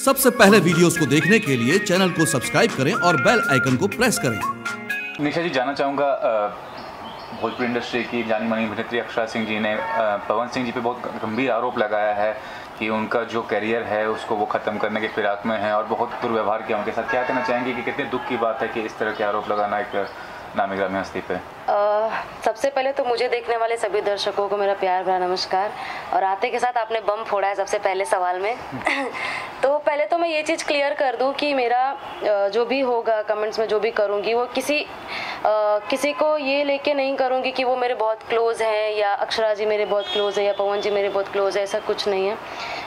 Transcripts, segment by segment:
सबसे पहले वीडियोस को देखने के लिए चैनल को सब्सक्राइब करें और बेल आइकन को प्रेस करें। निशा जी जानना चाहूँगा भोजपुरी इंडस्ट्री की जानी मानी अभिनेत्री अक्षरा सिंह जी ने पवन सिंह जी पे बहुत गंभीर आरोप लगाया है कि उनका जो करियर है उसको वो ख़त्म करने के फिराक में है और बहुत दुर्व्यवहार किया उनके साथ। क्या कहना चाहेंगे कि कितने दुख की बात है कि इस तरह के आरोप लगाना एक नामी ग्रामी हस्ती पे? सबसे पहले तो मुझे देखने वाले सभी दर्शकों को मेरा प्यार भरा नमस्कार और आते के साथ आपने बम फोड़ा है सबसे पहले सवाल में। तो पहले तो मैं ये चीज़ क्लियर कर दूँ कि मेरा जो भी होगा कमेंट्स में जो भी करूँगी वो किसी अ, किसी को ये लेके नहीं करूँगी कि वो मेरे बहुत क्लोज हैं या अक्षरा जी मेरे बहुत क्लोज है या पवन जी मेरे बहुत क्लोज है ऐसा कुछ नहीं है।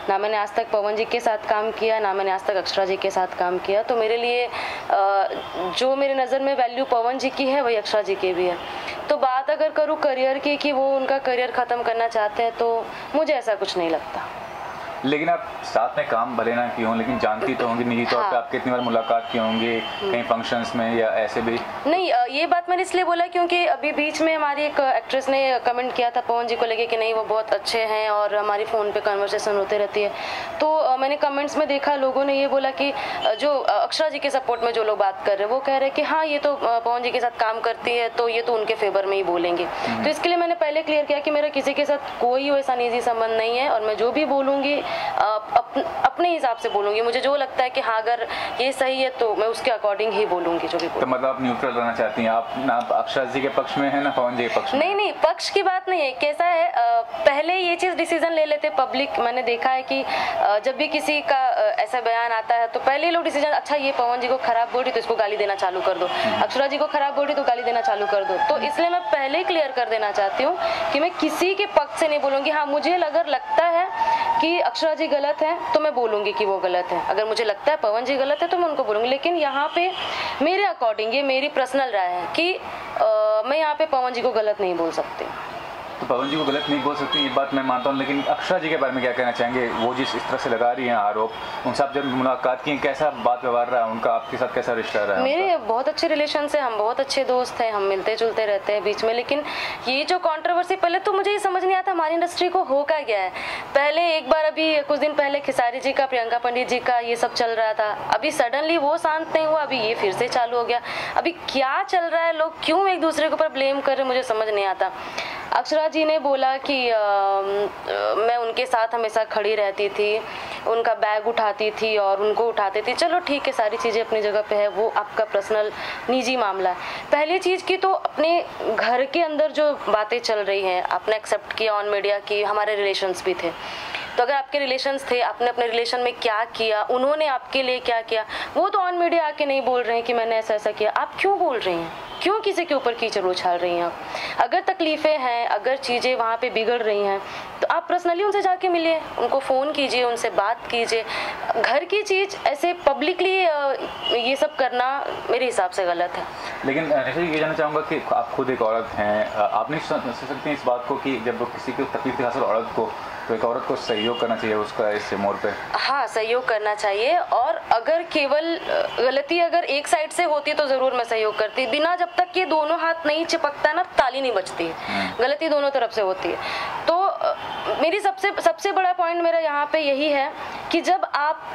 ना मैंने आज तक पवन जी के साथ काम किया ना मैंने आज तक अक्षरा जी के साथ काम किया। तो मेरे लिए अ, जो मेरे नज़र में वैल्यू पवन जी की है वही अक्षरा जी की भी है। तो बात अगर करूँ करियर की कि वो उनका करियर ख़त्म करना चाहते हैं तो मुझे ऐसा कुछ नहीं लगता। लेकिन आप साथ में काम भले ना किए हों लेकिन जानती तो होंगी निजी तौर पे हाँ। आप कितनी बार मुलाकात की होंगी कहीं फ़ंक्शंस में या ऐसे भी? नहीं ये बात मैंने इसलिए बोला क्योंकि अभी बीच में हमारी एक एक्ट्रेस ने कमेंट किया था पवन जी को लेके कि नहीं वो बहुत अच्छे हैं और हमारी फ़ोन पे कन्वर्सेशन होते रहती है। तो मैंने कमेंट्स में देखा लोगों ने ये बोला कि जो अक्षरा जी के सपोर्ट में जो लोग बात कर रहे हैं वो कह रहे हैं कि हाँ ये तो पवन जी के साथ काम करती है तो ये तो उनके फेवर में ही बोलेंगे। तो इसके लिए मैंने पहले क्लियर किया कि मेरा किसी के साथ कोई वैसा निजी संबंध नहीं है और मैं जो भी बोलूँगी अप, अपने हिसाब से बोलूँगी। मुझे जो लगता है कि हाँ अगर ये सही है तो मैं उसके अकॉर्डिंग ही बोलूँगी जो भी तो मतलब आप न्यूट्रल रहना चाहती हैं? आप ना अक्षरा जी के पक्ष में है ना पवन जी के पक्ष में? नहीं नहीं पक्ष की बात नहीं है। कैसा है पहले ये चीज़ डिसीज़न ले लेते पब्लिक मैंने देखा है कि जब भी किसी का ऐसा बयान आता है तो पहले लोग डिसीज़न अच्छा ये पवन जी को खराब बोल रही तो इसको गाली देना चालू कर दो। अक्षरा जी को खराब बोल रही तो गाली देना चालू कर दो। तो इसलिए मैं पहले ही क्लियर कर देना चाहती हूँ कि मैं किसी के पक्ष से नहीं बोलूँगी। हाँ मुझे अगर लगता है कि अक्षरा जी गलत है तो मैं बोलूँगी कि वो गलत है। अगर मुझे लगता है पवन जी गलत है तो मैं उनको बोलूँगी। लेकिन यहाँ पे मेरे अकॉर्डिंग ये मेरी पर्सनल राय है कि आ, मैं यहाँ पे पवन जी को गलत नहीं बोल सकती। तो पवन जी को गलत नहीं बोल सकती, ये बात मैं मानता हूँ, लेकिन अक्षरा जी के बारे में क्या कहना चाहेंगे? वो जिस इस तरह से लगा रही हैं आरोप, उनसे आप जब मुलाकात की कैसा बात व्यवहार रहा है? उनका आपके साथ कैसा रिश्ता रहा है मेरे बहुत अच्छे रिलेशन है हम बहुत अच्छे दोस्त हैं, हम मिलते जुलते रहते हैं बीच में, लेकिन ये जो कंट्रोवर्सी पहले तो मुझे ये समझ नहीं आता हमारी इंडस्ट्री को हो का गया है। पहले एक बार अभी, कुछ दिन पहले खिसारी जी का, प्रियंका पंडित जी का ये सब चल रहा था, अभी सडनली वो शांत नहीं हुआ, अभी ये फिर से चालू हो गया। अभी क्या चल रहा है? लोग क्यों एक दूसरे के ऊपर ब्लेम कर रहे मुझे समझ नहीं आता। अक्षरा जी ने बोला कि अ, मैं उनके साथ हमेशा खड़ी रहती थी उनका बैग उठाती थी और उनको उठाती थी। चलो ठीक है सारी चीज़ें अपनी जगह पे है वो आपका पर्सनल निजी मामला है। पहली चीज़ की तो अपने घर के अंदर जो बातें चल रही हैं आपने एक्सेप्ट किया ऑन मीडिया की हमारे रिलेशंस भी थे। तो अगर आपके रिलेशंस थे आपने अपने रिलेशन में क्या किया उन्होंने आपके लिए क्या किया वो तो ऑन मीडिया आके नहीं बोल रहे हैं कि मैंने ऐसा ऐसा किया। आप क्यों बोल रही हैं? क्यों किसी के ऊपर कीचड़ उछाल रही हैं आप? अगर तकलीफें हैं, अगर चीज़ें वहाँ पे बिगड़ रही हैं तो आप पर्सनली उनसे जाके मिलिए, उनको फ़ोन कीजिए, उनसे बात कीजिए। घर की चीज़ ऐसे पब्लिकली ये सब करना मेरे हिसाब से गलत है। लेकिन ये जानना चाहूँगा कि आप खुद एक औरत हैं आप नहीं सोच सकते इस बात को कि जब किसी को तकलीफ़ खासकर औरत को तो एक औरत को सहयोग करना चाहिए उसका इस मोड़ पे। हाँ सहयोग करना चाहिए। और अगर केवल गलती अगर एक साइड से होती है तो ज़रूर मैं सहयोग करती बिना जब तक ये दोनों हाथ नहीं चिपकता ना ताली नहीं बचती है गलती दोनों तरफ़ से होती है। तो मेरी सबसे सबसे बड़ा पॉइंट मेरा यहाँ पे यही है कि जब आप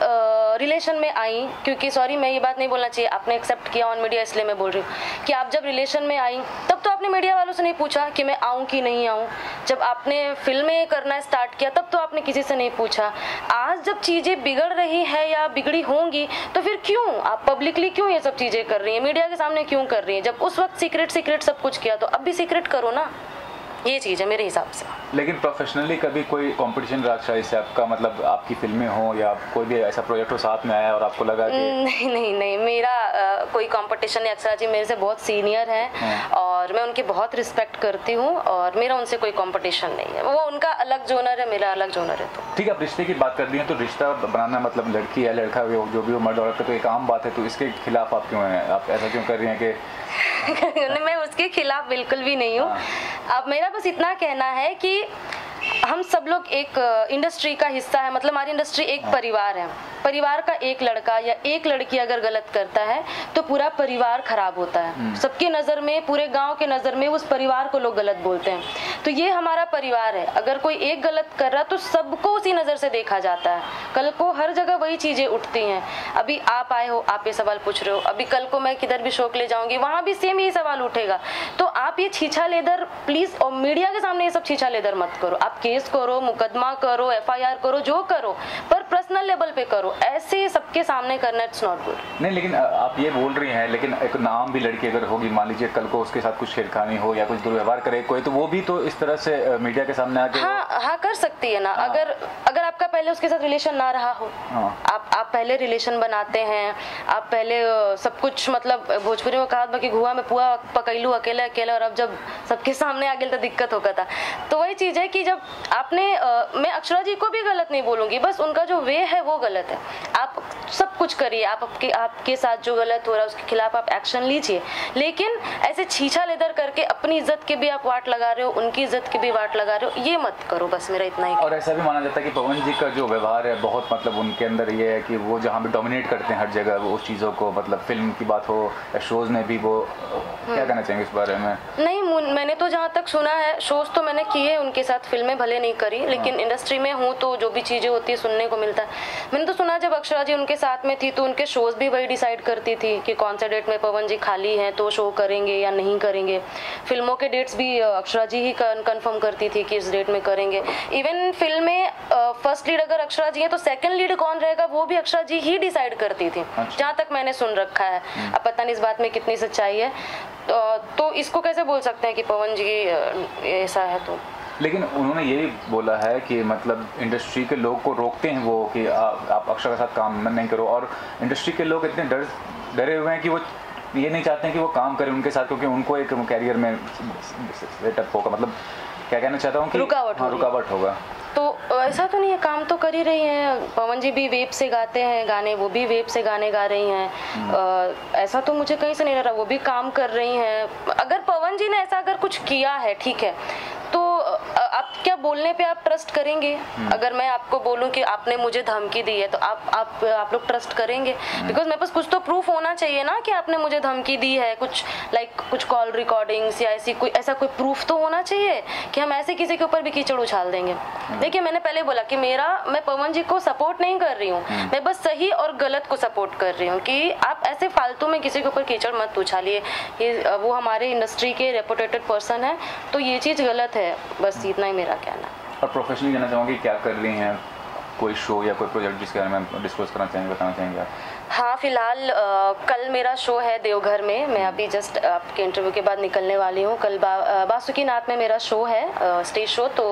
रिलेशन में आई, क्योंकि सॉरी मैं ये बात नहीं बोलना चाहिए, आपने एक्सेप्ट किया ऑन मीडिया इसलिए मैं बोल रही हूँ कि आप जब रिलेशन में आई, तब तो आपने मीडिया वालों से नहीं पूछा कि मैं आऊँ कि नहीं आऊँ। जब आपने फ़िल्में करना स्टार्ट किया, तब तो आपने किसी से नहीं पूछा। आज जब चीज़ें बिगड़ रही है या बिगड़ी होंगी तो फिर क्यों? आप पब्लिकली क्यों ये सब चीज़ें कर रही हैं? मीडिया के सामने क्यों कर रही हैं? जब उस वक्त सीक्रेट सीक्रेट सब कुछ किया तो अब भी सीक्रेट करो ना। ये चीज़ है मेरे हिसाब से। लेकिन प्रोफेशनली कभी कोई कंपटीशन रहा अक्षरा से आपका मतलब आपकी फ़िल्में हो या कोई भी ऐसा प्रोजेक्ट हो साथ में आया और आपको लगा कि नहीं नहीं नहीं मेरा अ, कोई कंपटीशन नहीं अक्षरा जी मेरे से बहुत सीनियर हैं हाँ। और मैं उनकी बहुत रिस्पेक्ट करती हूँ और मेरा उनसे कोई कंपटीशन नहीं है। वो उनका अलग जोनर है मेरा अलग जोनर है तो। ठीक है आप रिश्ते की बात कर दी हैं तो रिश्ता बनाना मतलब लड़की या लड़का हो, जो भी हो मर्द औरत का तो एक आम बात है तो इसके खिलाफ आप क्यों हैं? आप ऐसा क्यों कर रही हैं कि मैं उसके खिलाफ बिल्कुल भी नहीं हूँ। अब मेरा बस इतना कहना है कि हम सब लोग एक इंडस्ट्री का हिस्सा है। मतलब हमारी इंडस्ट्री एक परिवार है। परिवार का एक लड़का या एक लड़की अगर गलत करता है तो पूरा परिवार खराब होता है। सबकी नज़र में पूरे गाँव के नज़र में उस परिवार को लोग गलत बोलते हैं। तो ये हमारा परिवार है। अगर कोई एक गलत कर रहा तो सबको उसी नज़र से देखा जाता है। कल को हर जगह वही चीज़ें उठती हैं। अभी आप आए हो आप ये सवाल पूछ रहे हो। अभी कल को मैं किधर भी शोक ले जाऊँगी वहाँ भी सेम यही सवाल उठेगा। तो आप ये छीछा लेदर प्लीज़ और मीडिया के सामने ये सब छीछा लेदर मत करो। आप केस करो मुकदमा करो एफआईआर करो जो करो पर पर्सनल लेवल पे करो ऐसे सबके सामने करना इट्स नॉट गुड नहीं लेकिन आप ये बोल रही हैं लेकिन एक नाम भी लड़की अगर होगी मान लीजिए कल को उसके साथ कुछ छेड़खानी हो या कुछ दुर्व्यवहार करे कोई तो वो भी तो इस तरह से मीडिया के सामने आके हाँ हाँ कर सकती है ना हाँ। अगर अगर आपका पहले उसके साथ रिलेशन ना रहा हो हाँ। आप आप पहले रिलेशन बनाते हैं आप पहले सब कुछ मतलब भोजपुरी में कहा था कि घुआ में पुआ पकैलू अकेले अकेले और अब जब सबके सामने आ गया तो दिक्कत होगा था तो वही चीज़ है कि जब आपने अ, मैं अक्षरा जी को भी गलत नहीं बोलूँगी बस उनका जो वे है वो गलत है। आप सब कुछ करिए आप आपके आपके साथ जो गलत हो रहा है उसके खिलाफ आप एक्शन लीजिए। लेकिन ऐसे छीछा लेदर करके अपनी इज़्ज़त के भी आप वाट लगा रहे हो उनकी इज़्ज़त की भी वाट लगा रहे हो ये मत करो बस मेरा इतना ही। और ऐसा भी माना जाता है कि पवन जी का जो व्यवहार है बहुत मतलब उनके अंदर ये है कि वो जहाँ भी डोमिनेट करते हैं हर जगह वो उस चीज़ों को मतलब फ़िल्म की बात हो या शोज़ में भी वो क्या कहना चाहेंगे इस बारे में? नहीं मैंने तो जहाँ तक सुना है शोज़ तो मैंने किए उनके साथ फ़िल्में भले नहीं करी लेकिन इंडस्ट्री में हूँ तो जो भी चीज़ें होती है सुनने को मिलता है। मैंने तो सुना जब अक्षरा जी उनके साथ में थी तो उनके शोज़ भी वही डिसाइड करती थी कि कौन से डेट में पवन जी खाली हैं तो शो करेंगे या नहीं करेंगे। फ़िल्मों के डेट्स भी अक्षरा जी ही कंफर्म करती थी कि इस डेट में करेंगे। इवन फ़िल्म में फ़र्स्ट लीड अगर अक्षरा जी है तो सेकंड लीड कौन रहेगा वो भी अक्षरा जी ही डिसाइड करती थी अच्छा। जहाँ तक मैंने सुन रखा है। अब पता नहीं इस बात में कितनी सच्चाई है। तो, तो इसको कैसे बोल सकते हैं कि पवन जी ऐसा है तो? लेकिन उन्होंने ये भी बोला है कि मतलब इंडस्ट्री के लोग को रोकते हैं वो कि आ, आप अक्षर के साथ काम नहीं करो। और इंडस्ट्री के लोग इतने डर डरे हुए हैं कि वो ये नहीं चाहते हैं कि वो काम करें उनके साथ क्योंकि उनको एक कैरियर में सेटअप होगा। मतलब क्या कहना चाहता हूँ कि रुकावट हाँ होगी। रुकावट होगा। तो ऐसा तो नहीं है काम तो कर ही रही हैं। पवन जी भी वेब से गाते हैं गाने वो भी वेब से गाने गा रही हैं। अ, ऐसा तो मुझे कहीं से नहीं लग रहा वो भी काम कर रही हैं। अगर पवन जी ने ऐसा अगर कुछ किया है ठीक है क्या बोलने पे आप ट्रस्ट करेंगे? अगर मैं आपको बोलूँ कि आपने मुझे धमकी दी है तो आप आप आप लोग ट्रस्ट करेंगे? बिकॉज़ मेरे पास कुछ तो प्रूफ होना चाहिए ना कि आपने मुझे धमकी दी है। कुछ लाइक like, कुछ कॉल रिकॉर्डिंग्स या ऐसी कोई ऐसा कोई प्रूफ तो होना चाहिए कि हम ऐसे किसी के ऊपर भी कीचड़ उछाल देंगे। देखिए मैंने पहले बोला कि मेरा मैं पवन जी को सपोर्ट नहीं कर रही हूँ। मैं बस सही और गलत को सपोर्ट कर रही हूँ कि आप ऐसे फालतू में किसी के ऊपर कीचड़ मत उछालिए। ये वो हमारे इंडस्ट्री के रेपुटेटेड पर्सन है तो ये चीज़ गलत है। बस इतना ही मेरा कहना। और प्रोफेशनली जानना चाहूँगी क्या कर रही हैं? कोई शो या कोई प्रोजेक्ट जिसके बारे में डिस्कस करना चाहेंगे, बताना चाहेंगे आप? हाँ फ़िलहाल कल मेरा शो है देवघर में। मैं अभी जस्ट आपके इंटरव्यू के बाद निकलने वाली हूँ। कल बा, बासुकी नाथ में मेरा शो है स्टेज शो तो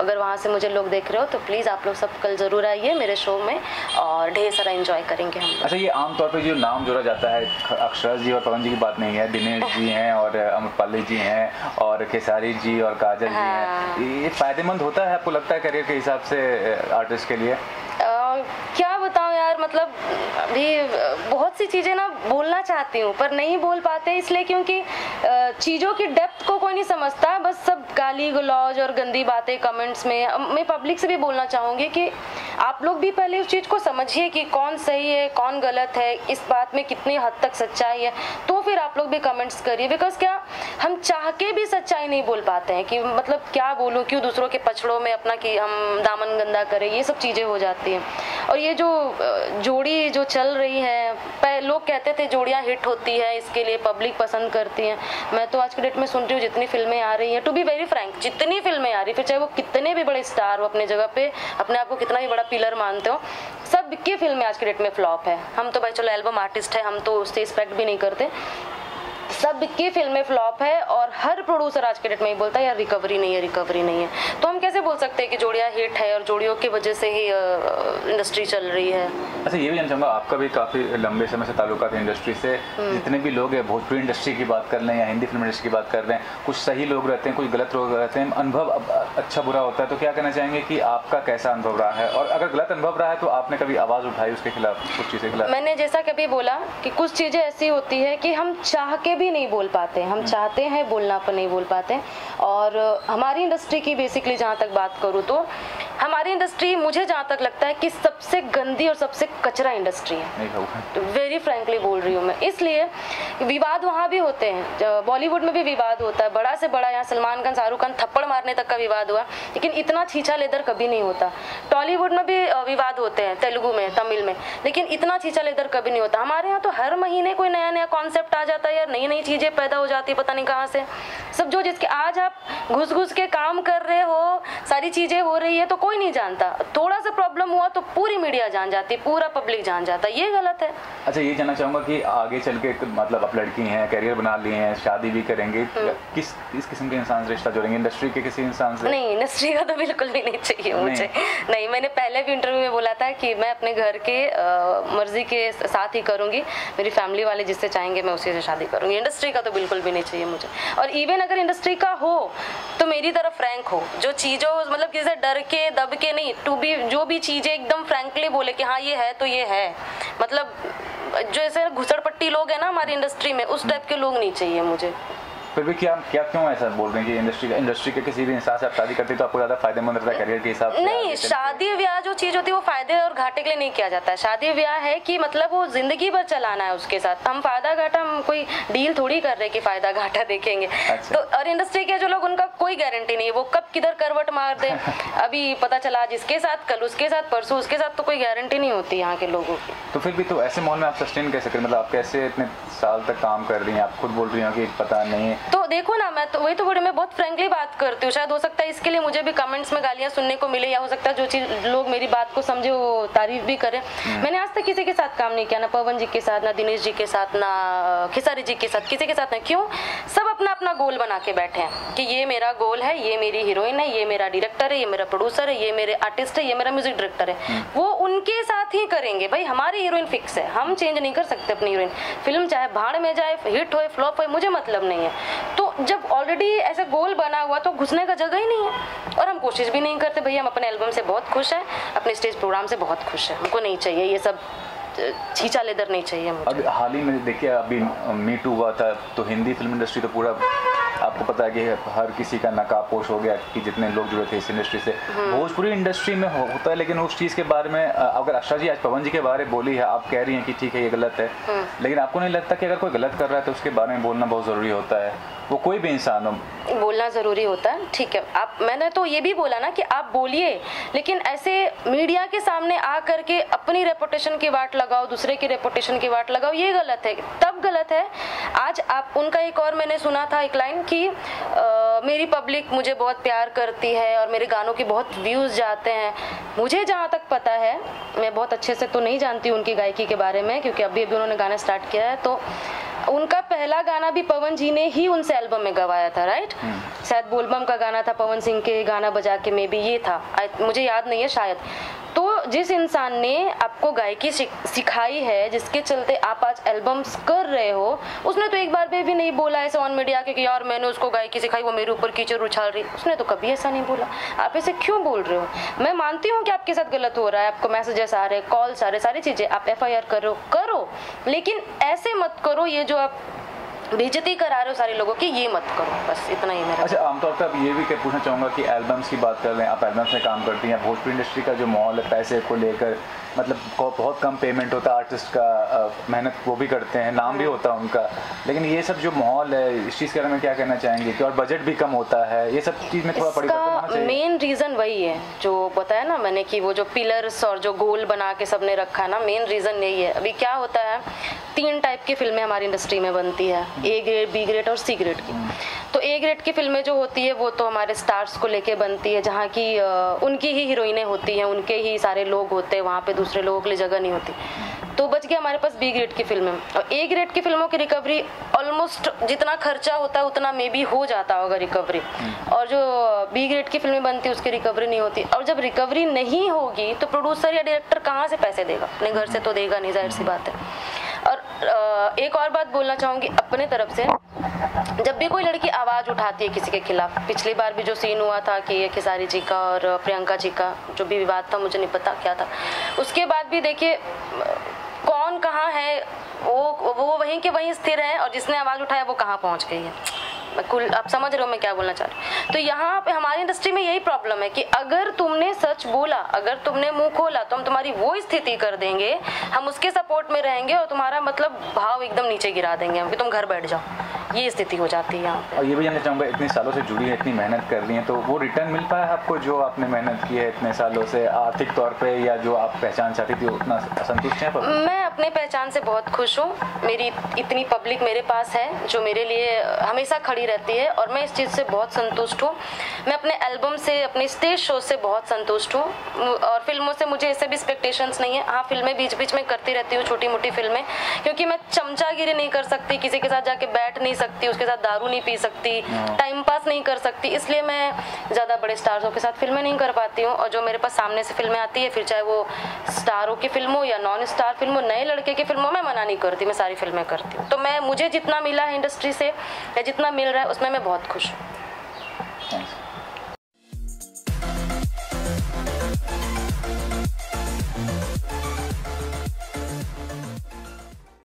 अगर वहाँ से मुझे लोग देख रहे हो तो प्लीज़ आप लोग सब कल ज़रूर आइए मेरे शो में और ढेर सारा एंजॉय करेंगे हम अच्छा ये आमतौर पे जो नाम जोड़ा जाता है अक्षरा जी और पवन जी की बात नहीं है दिनेश जी हैं और अमरपाली जी हैं और खेसारी जी और काजल हाँ। जी हैं। हाँ। ये फ़ायदेमंद होता है आपको लगता है करियर के हिसाब से आर्टिस्ट के लिए? क्या यार मतलब अभी बहुत सी चीज़ें ना बोलना चाहती हूँ, पर नहीं बोल पाते इसलिए क्योंकि चीज़ों की डेप्थ को कोई नहीं समझता, बस सब गाली गलौज और गंदी बातें कमेंट्स में मैं पब्लिक से भी बोलना चाहूँगी कि आप लोग भी पहले उस चीज़ को समझिए कि कौन सही है, कौन गलत है, इस बात में कितनी हद तक सच्चाई है तो फिर आप लोग भी कमेंट्स करिए। बिकॉज़ क्या हम चाह के भी सच्चाई नहीं बोल पाते हैं कि मतलब क्या बोलूँ, क्यों दूसरों के पछड़ों में अपना कि हम दामन गंदा करें, ये सब चीज़ें हो जाती हैं। और ये जो जोड़ी जो चल रही है लोग कहते थे जोड़ियाँ हिट होती है, इसके लिए पब्लिक पसंद करती है। मैं तो आज के डेट में सुन रही हूँ जितनी फ़िल्में आ रही हैं। टू बी वेरी फ्रैंक जितनी फ़िल्में आ रही, फिर चाहे वो कितने भी बड़े स्टार हो अपने जगह पे, अपने आप को कितना भी बड़ा पिलर मानते हो सबकी फ़िल्में आज के डेट में फ्लॉप है। हम तो भाई, चलो एल्बम आर्टिस्ट है, हम तो उससे एक्सपेक्ट भी नहीं करते। सब की फ़िल्में फ्लॉप है और हर प्रोड्यूसर आज के डेट में ही बोलता है यार रिकवरी नहीं है रिकवरी नहीं है। तो हम कैसे बोल सकते हैं कि जोड़िया हिट है और जोड़ियों की वजह से ही इंडस्ट्री चल रही है? अच्छा ये भी चाहूँगा आपका भी काफ़ी लंबे समय से ताल्लुका है इंडस्ट्री से। जितने भी लोग हैं भोजपुरी इंडस्ट्री की बात कर रहे हैं या हिंदी फ़िल्म इंडस्ट्री की बात कर रहे हैं कुछ सही लोग रहते हैं कुछ गलत लोग रहते हैं। अनुभव अच्छा बुरा होता है तो क्या कहना चाहेंगे कि आपका कैसा अनुभव रहा है? और अगर गलत अनुभव रहा है तो आपने कभी आवाज़ उठाई उसके खिलाफ कुछ चीज़ें खिलाफ? मैंने जैसा कभी बोला कि कुछ चीज़ें ऐसी होती है कि हम चाह के भी भी नहीं बोल पाते। हम चाहते हैं बोलना पर नहीं बोल पाते। और हमारी इंडस्ट्री की बेसिकली जहाँ तक बात करूँ तो हमारी इंडस्ट्री मुझे जहाँ तक लगता है कि सबसे गंदी और सबसे कचरा इंडस्ट्री है। वेरी फ्रेंकली बोल रही हूँ मैं। इसलिए विवाद वहाँ भी होते हैं। बॉलीवुड में भी विवाद होता है। बड़ा से बड़ा यहाँ सलमान खान शाहरुख खान थप्पड़ मारने तक का विवाद हुआ लेकिन इतना छीछा लेदर कभी नहीं होता। टॉलीवुड में भी विवाद होते हैं तेलुगु में तमिल में लेकिन इतना छीछा लेदर कभी नहीं होता। हमारे यहाँ तो हर महीने कोई नया नया कॉन्सेप्ट आ जाता है यार नई नई चीज़ें पैदा हो जाती है पता नहीं कहाँ से। सब जो जिसके आज आप घुस घुस के काम कर रहे हो सारी चीज़ें हो रही है तो कोई नहीं जानता। थोड़ा सा प्रॉब्लम हुआ तो पूरी मीडिया जान जाती पूरा पब्लिक जान जाता। ये गलत है। अच्छा ये जानना चाहूँगा कि आगे चल के मतलब आप लड़की हैं करियर बना लिए हैं शादी भी करेंगे हम्म। किस किस किस्म के इंसान से रिश्ता जोड़ेंगे? इंडस्ट्री के किसी इंसान से? नहीं इंडस्ट्री का तो बिल्कुल भी नहीं चाहिए मुझे। नहीं मैंने पहले भी इंटरव्यू में बोला था कि मैं अपने घर के मर्ज़ी के साथ ही करूँगी। मेरी फैमिली वाले जिससे चाहेंगे मैं उसी से शादी करूँगी। इंडस्ट्री का तो बिल्कुल भी नहीं चाहिए मुझे। और इवन अगर इंडस्ट्री का हो तो मेरी तरफ़ फ्रैंक हो। जो चीज़ों मतलब किसी से डर के दब के नहीं टू बी जो भी चीज़ें एकदम फ्रेंकली बोले कि हाँ ये है तो ये है। मतलब जो ऐसे घुसड़पट्टी लोग है ना हमारी इंडस्ट्री में, उस टाइप के लोग नहीं चाहिए मुझे। फिर भी क्या क्या क्यों ऐसा बोल रहे हैं कि इंडस्ट्री इंडस्ट्री के किसी भी इंसान से आप शादी करते तो आपको ज़्यादा फ़ायदेमंद रहता है करियर के हिसाब से नहीं। शादी ब्याह जो चीज़ होती है वो फ़ायदे और घाटे के लिए नहीं किया जाता है। शादी ब्याह है कि मतलब वो ज़िंदगी भर चलाना है उसके साथ। हम फ़ायदा घाटा हम कोई डील थोड़ी कर रहे कि फ़ायदा घाटा देखेंगे। अच्छा। तो और इंडस्ट्री के जो लोग उनका कोई गारंटी नहीं है। वो कब किधर करवट मार दे? अभी पता चला आज इसके साथ कल उसके साथ परसों उसके साथ तो कोई गारंटी नहीं होती यहाँ के लोगों की। तो फिर भी तो ऐसे माहौल में आप सस्टेन कैसे करें? मतलब आप कैसे इतने साल तक काम कर रही हैं? आप खुद बोल रही हैं कि पता नहीं तो देखो ना मैं तो वही तो बड़ी मैं बहुत फ्रेंकली बात करती हूँ। शायद हो सकता है इसके लिए मुझे भी कमेंट्स में गालियाँ सुनने को मिले या हो सकता है जो चीज़ लोग मेरी बात को समझे वो तारीफ़ भी करें। मैंने आज तक किसी के साथ काम नहीं किया ना पवन जी के साथ ना दिनेश जी के साथ ना खिसारी जी के साथ किसी के साथ नहीं। क्यों? सब अपना अपना गोल बना के बैठे हैं कि ये मेरा गोल है ये मेरी हीरोइन है ये मेरा डायरेक्टर है ये मेरा प्रोड्यूसर है ये मेरे आर्टिस्ट है ये मेरा म्यूज़िक डायरेक्टर है। वो उनके साथ ही करेंगे। भाई हमारी हीरोइन फिक्स है। हम चेंज नहीं कर सकते अपनी हीरोइन फ़िल्म चाहे भाड़ में जाए हिट होए फ्लॉप होए मुझे मतलब नहीं है। तो जब ऑलरेडी ऐसा गोल बना हुआ तो घुसने का जगह ही नहीं है। और हम कोशिश भी नहीं करते भैया हम अपने एल्बम से बहुत खुश हैं अपने स्टेज प्रोग्राम से बहुत खुश हैं हमको नहीं चाहिए ये सब छींचा लेदर नहीं चाहिए मुझे। अब हाल ही में देखिए अभी मी टू हुआ था तो हिंदी फ़िल्म इंडस्ट्री तो पूरा आपको पता है कि हर किसी का नकाबपोश हो गया कि जितने लोग जुड़े थे इस इंडस्ट्री से। भोजपुरी इंडस्ट्री में हो, होता है लेकिन उस चीज़ के बारे में अगर आशा जी आज पवन जी के बारे में बोली है आप कह रही हैं कि ठीक है ये गलत है। लेकिन आपको नहीं लगता कि अगर कोई गलत कर रहा है तो उसके बारे में बोलना बहुत ज़रूरी होता है? वो कोई भी इंसान हो। बोलना ज़रूरी होता है ठीक है। आप मैंने तो ये भी बोला ना कि आप बोलिए लेकिन ऐसे मीडिया के सामने आ करके अपनी रेपुटेशन की वाट लगाओ दूसरे की रेपुटेशन की वाट लगाओ ये गलत है। तब गलत है। आज आप उनका एक और मैंने सुना था एक लाइन कि अ, मेरी पब्लिक मुझे बहुत प्यार करती है और मेरे गानों की बहुत व्यूज़ जाते हैं। मुझे जहाँ तक पता है मैं बहुत अच्छे से तो नहीं जानती उनकी गायकी के बारे में क्योंकि अभी अभी उन्होंने गाना स्टार्ट किया है तो उनका पहला गाना भी पवन जी ने ही उनसे एल्बम में गवाया था राइट? शायद बोलबम का गाना था पवन सिंह के गाना बजा के मे भी ये था। मुझे याद नहीं है शायद। जिस इंसान ने आपको गायकी सिखाई है जिसके चलते आप आज एल्बम्स कर रहे हो उसने तो एक बार भी, भी नहीं बोला ऐसे ऑन मीडिया के कि यार मैंने उसको गायकी सिखाई वो मेरे ऊपर कीचड़ उछाल रही। उसने तो कभी ऐसा नहीं बोला। आप ऐसे क्यों बोल रहे हो? मैं मानती हूँ कि आपके साथ गलत हो रहा है आपको मैसेजेस आ रहे हैं कॉल्स आ रहे सारी चीज़ें आप एफआईआर करो करो। लेकिन ऐसे मत करो ये जो आप बेइज्जती करा रहे हो सारे लोगों की ये मत करो। बस इतना ही मेरा। अच्छा आमतौर पर अब ये भी पूछना चाहूँगा कि एल्बम्स की बात कर रहे हैं आप एल्बम्स में काम करती हैं भोजपुरी इंडस्ट्री का जो माहौल है पैसे को लेकर मतलब बहुत कम पेमेंट होता है आर्टिस्ट का मेहनत वो भी करते हैं नाम भी होता है उनका। लेकिन ये सब जो माहौल है इस चीज़ के बारे में क्या कहना चाहेंगे कि और बजट भी कम होता है? ये सब चीज़ में थोड़ा परिवर्तन मेन रीजन वही है जो बताया ना मैंने कि वो जो पिलर्स और जो गोल बना के सबने रखा है ना मेन रीजन यही है। अभी क्या होता है तीन टाइप की फ़िल्में हमारी इंडस्ट्री में बनती है। ए ग्रेड बी ग्रेड और सी ग्रेड की। तो ए ग्रेड की फ़िल्में जो होती है, वो तो हमारे स्टार्स को लेके बनती है, जहाँ की उनकी ही हीरोइनें होती हैं, उनके ही सारे लोग होते हैं, वहाँ पे दूसरे लोगों के लिए जगह नहीं होती। तो बच गया हमारे पास बी ग्रेड की फ़िल्में और ए ग्रेड की फ़िल्मों की रिकवरी ऑलमोस्ट जितना खर्चा होता है, उतना मे बी हो जाता होगा रिकवरी और जो बी ग्रेड की फ़िल्में बनती है, उसकी रिकवरी नहीं होती। और जब रिकवरी नहीं होगी तो प्रोड्यूसर या डायरेक्टर कहाँ से पैसे देगा? अपने घर से तो देगा नहीं, ज़ाहिर सी बात है। एक और बात बोलना चाहूँगी अपने तरफ़ से। जब भी कोई लड़की आवाज़ उठाती है किसी के खिलाफ, पिछली बार भी जो सीन हुआ था कि खेसारी जी का और प्रियंका जी का जो भी विवाद था, मुझे नहीं पता क्या था। उसके बाद भी देखिए, कौन कहाँ है, वो वो वहीं के वहीं स्थिर है और जिसने आवाज़ उठाया वो कहाँ पहुँच गई है। कुल आप समझ रहे हो मैं क्या बोलना चाह रही हूँ। तो यहाँ पे हमारी इंडस्ट्री में यही प्रॉब्लम है कि अगर तुमने सच बोला अगर तुमने मुँह खोला तो हम तुम्हारी वो स्थिति कर देंगे हम उसके सपोर्ट में रहेंगे और तुम्हारा मतलब भाव एकदम नीचे गिरा देंगे हम कि तुम घर बैठ जाओ। ये स्थिति हो जाती है यहाँ और ये भी जानना चाहूँगा इतने सालों से जुड़ी है इतनी मेहनत कर रही है तो वो रिटर्न मिल पाया आपको जो आपने मेहनत की है इतने सालों से आर्थिक तौर पर या जो आप पहचान चाहती थी उतना असंतुष्ट है मैं अपने पहचान से बहुत खुश हूँ। मेरी इतनी पब्लिक मेरे पास है जो मेरे लिए हमेशा खड़ी रहती है और मैं इस चीज़ से बहुत संतुष्ट हूँ। मैं अपने एल्बम से अपने स्टेज शो से बहुत संतुष्ट हूँ। और फ़िल्मों से मुझे ऐसे भी एक्सपेक्टेशंस नहीं है। हाँ फ़िल्में बीच बीच में करती रहती हूँ छोटी मोटी फ़िल्में क्योंकि मैं चमचागिरी नहीं कर सकती किसी के साथ जाके बैठ नहीं सकती उसके साथ दारू नहीं पी सकती टाइम हाँ। पास नहीं कर सकती। इसलिए मैं ज़्यादा बड़े स्टार्सों के साथ फ़िल्में नहीं कर पाती हूँ। और जो मेरे पास सामने से फ़िल्में आती है फिर चाहे वो स्टारों की फ़िल्म हो या नॉन स्टार फ़िल्म हो नए लड़के की फ़िल्मों में मना नहीं करती, मैं सारी फ़िल्में करती हूँ। तो मैं, मुझे जितना मिला है इंडस्ट्री से, या जितना मिल रहा है, उसमें मैं बहुत खुश हूँ।